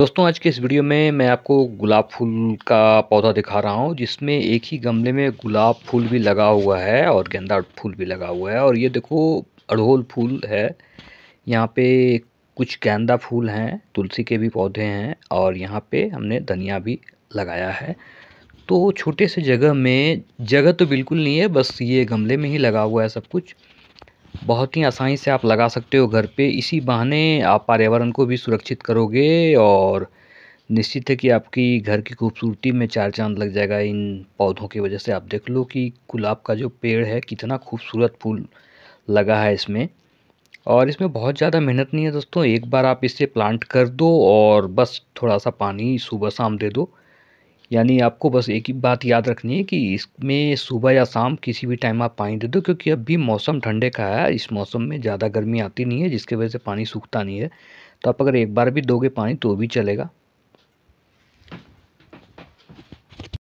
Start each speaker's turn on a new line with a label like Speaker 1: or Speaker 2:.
Speaker 1: दोस्तों, आज के इस वीडियो में मैं आपको गुलाब फूल का पौधा दिखा रहा हूँ, जिसमें एक ही गमले में गुलाब फूल भी लगा हुआ है और गेंदा फूल भी लगा हुआ है। और ये देखो, अड़होल फूल है। यहाँ पे कुछ गेंदा फूल हैं, तुलसी के भी पौधे हैं और यहाँ पे हमने धनिया भी लगाया है। तो छोटे से जगह में, जगह तो बिल्कुल नहीं है, बस ये गमले में ही लगा हुआ है सब कुछ। बहुत ही आसानी से आप लगा सकते हो घर पे। इसी बहाने आप पर्यावरण को भी सुरक्षित करोगे और निश्चित है कि आपकी घर की खूबसूरती में चार चाँद लग जाएगा। इन पौधों की वजह से आप देख लो कि गुलाब का जो पेड़ है, कितना खूबसूरत फूल लगा है इसमें। और इसमें बहुत ज़्यादा मेहनत नहीं है दोस्तों, एक बार आप इसे प्लांट कर दो और बस थोड़ा सा पानी सुबह शाम दे दो। यानी आपको बस एक ही बात याद रखनी है कि इसमें सुबह या शाम किसी भी टाइम आप पानी दे दो, क्योंकि अभी मौसम ठंडे का है, इस मौसम में ज़्यादा गर्मी आती नहीं है, जिसकी वजह से पानी सूखता नहीं है। तो आप अगर एक बार भी दोगे पानी तो भी चलेगा।